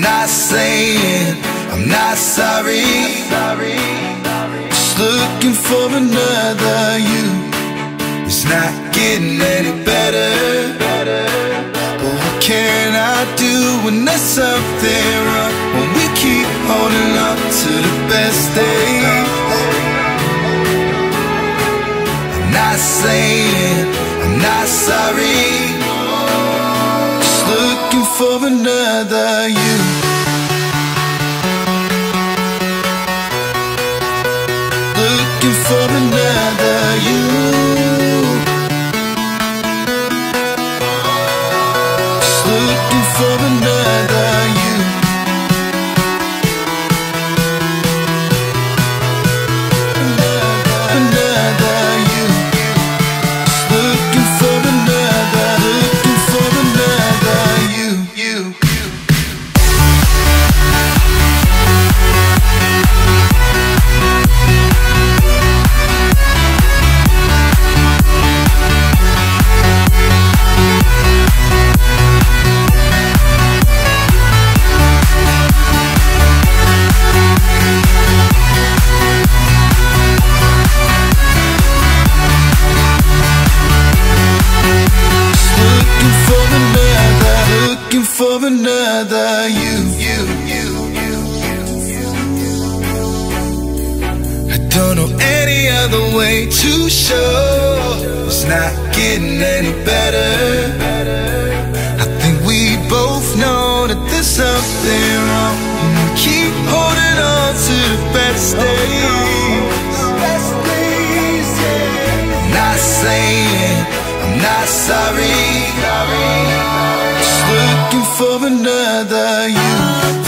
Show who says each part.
Speaker 1: not saying I'm not sorry. Just looking for another you. It's not getting any better. But what can I do when there's something wrong? When we keep holding on to the best days. I'm not saying I'm not sorry. For another you. Looking for another you. Just looking for another you, you, you, you. I don't know any other way to show it's not getting any better. I think we both know that there's something wrong. And we keep holding on to the best days. Yeah. Not saying I'm not sorry. Just looking for another you.